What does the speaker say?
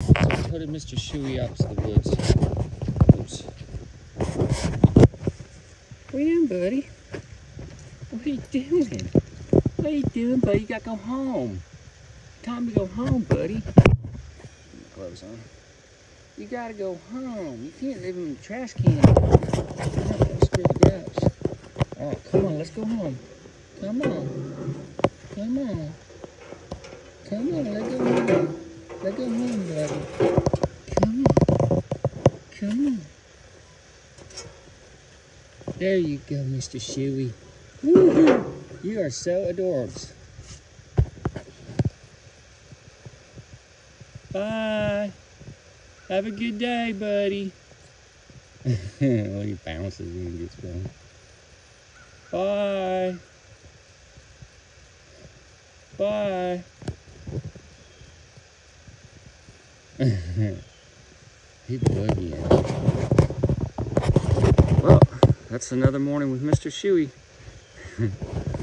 I headed Mr. Shuey out to the woods. Oops. What are you doing, buddy? What are you doing? What are you doing, buddy? You gotta go home. Time to go home, buddy. Put Clothes on. You gotta go home. You can't live in the trash can. Oh, come on, let's go home. Come on. Come on. Come on, let's go home. Go home, buddy. Come on. Come on. There you go, Mr. Shuey. You are so adorbs. Bye. Have a good day, buddy. well, he bounces when he gets going. Bye. Bye. He's bugging Well, that's another morning with Mr. Shuey.